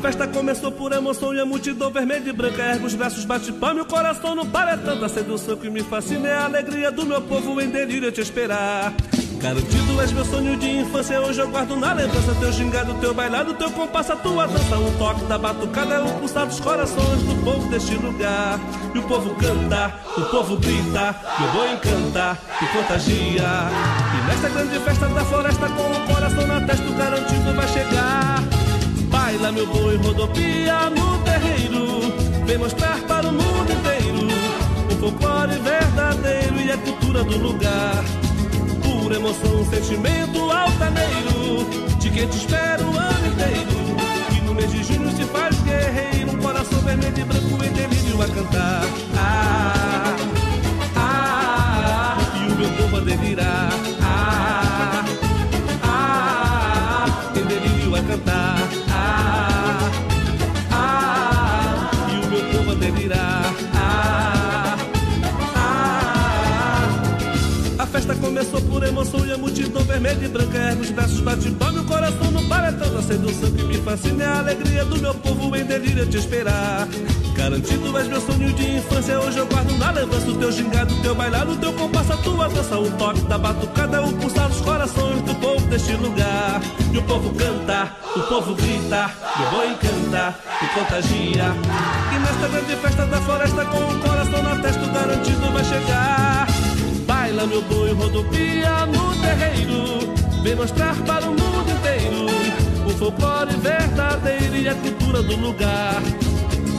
festa começou por emoção e a multidão vermelha e branca ergue os braços, bate palma e o coração não para. É tanta sedução que me fascina, é a alegria do meu povo em delírio te esperar. Garantido és meu sonho de infância, hoje eu guardo na lembrança Teu gingado, teu bailado, teu compasso, a tua dança Um toque da batucada é o pulsar dos corações do povo deste lugar E o povo canta, o povo grita, e o boi encanta e contagia E nesta grande festa da floresta com o coração na testa o garantido vai chegar Meu boi, rodopia no terreiro. Vem mostrar para o mundo inteiro O folclore verdadeiro e a cultura do lugar. Pura emoção, sentimento altaneiro De quem te espera o ano festa começou por emoção e a multidão vermelha e branca ergue os braços, bate palma o coração não para. É tanta sedução que me fascina, é a alegria do meu povo em delírio te esperar. Garantido és meu sonho de infância, hoje eu guardo na lembrança o teu gingado, teu bailado, o teu compasso, a tua dança, o toque da batucada, o pulsar dos corações do povo deste lugar. E o povo canta, o povo grita, e o boi encanta e contagia. E nesta grande festa da floresta, com o coração na testa, o garantido vai chegar. Baila meu boi, rodopia no terreiro Vem mostrar para o mundo inteiro O folclore verdadeiro e a cultura do lugar.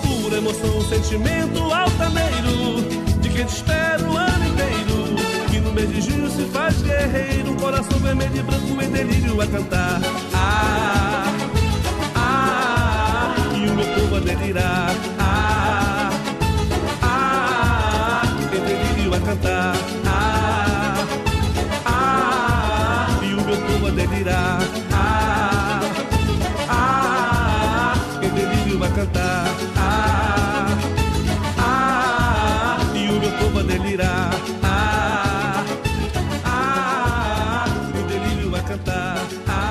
Pura emoção, sentimento altaneiro De quem te espera o ano inteiro Que no mês de junho se faz guerreiro coração vermelho e branco em delírio a cantar. Ah, ah, e o meu povo a delirar. Ah, ah, em delírio a cantar e o meu povo a delirar Ah, ah, em delírio a cantar. Ah, ah, e o meu povo a delirar. Ah, ah, em delírio a cantar